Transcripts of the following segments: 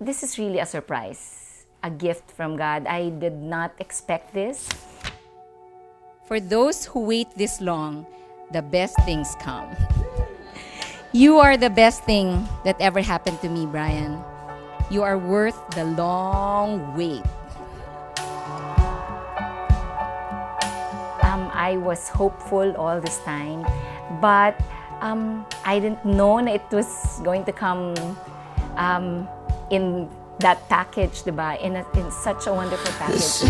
This is really a surprise, a gift from God. I did not expect this. For those who wait this long, the best things come. You are the best thing that ever happened to me, Brian. You are worth the long wait. Um, I was hopeful all this time, but um, I didn't know it was going to come um, in that package, diba? In, a, in such a wonderful package.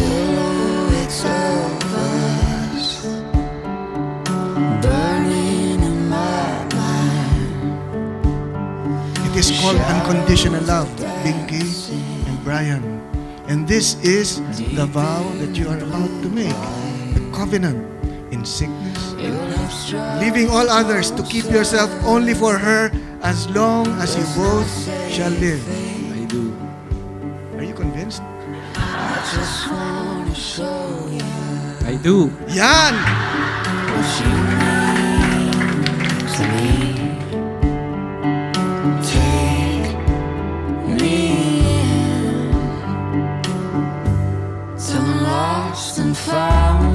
It is called unconditional love, Binky and Brian. And this is the vow that you are about to make, the covenant in sickness, leaving all others to keep yourself only for her as long as you both shall live. I do. Are you convinced? I do. Yan!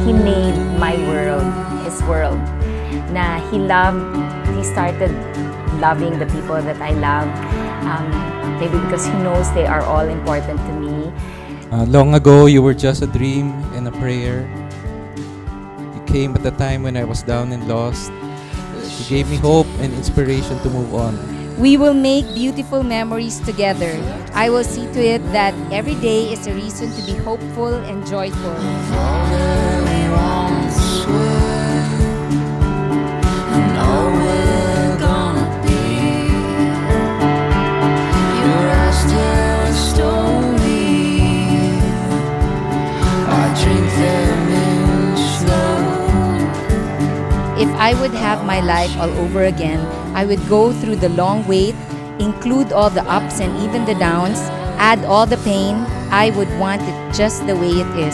He made my world his world. Na he loved, he started loving the people that I love. Um, maybe because he knows they are all important to me. Uh, long ago, you were just a dream and a prayer. You came at the time when I was down and lost. You gave me hope and inspiration to move on. We will make beautiful memories together. I will see to it that every day is a reason to be hopeful and joyful. I would have my life all over again, I would go through the long wait, include all the ups and even the downs, add all the pain. I would want it just the way it is,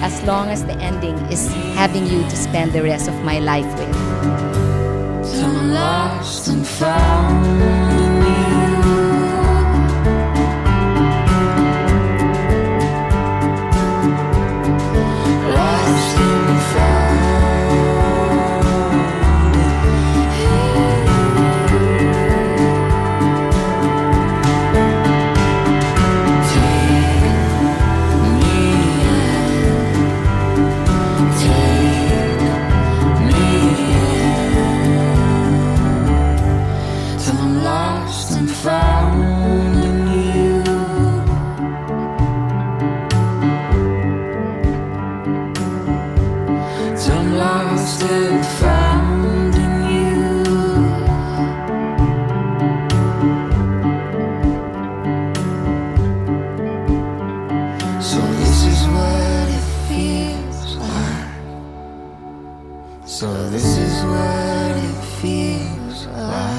as long as the ending is having you to spend the rest of my life with. Till So